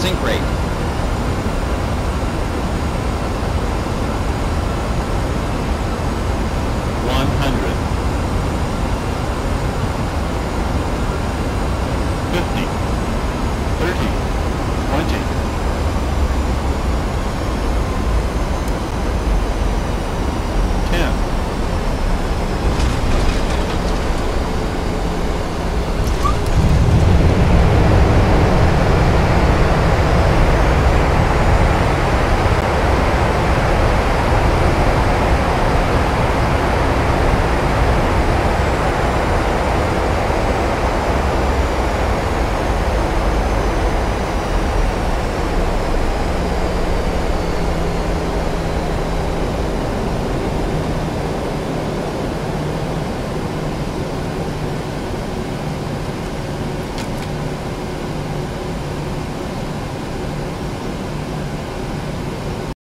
Sink rate.